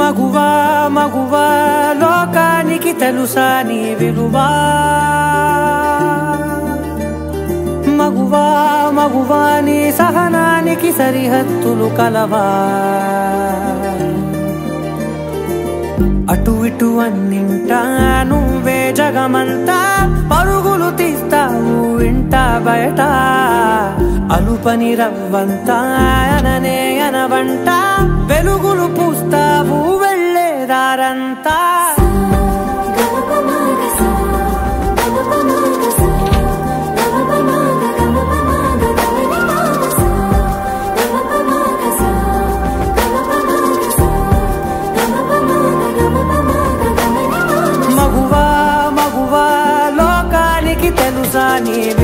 Maguva, maguva, loca nikitelusani viluva. Maguva, maguvani sahana సరిహద్దులు కలవా? అటు ఇటు అన్నింటా నువ్వే జగమంతా పరుగులు తీస్తావు ఇంట బయట అలుపని రవ్వంతా అననే అనవంట వెలుగులు పూస్తావు వెళ్ళేదారంతా nos animar.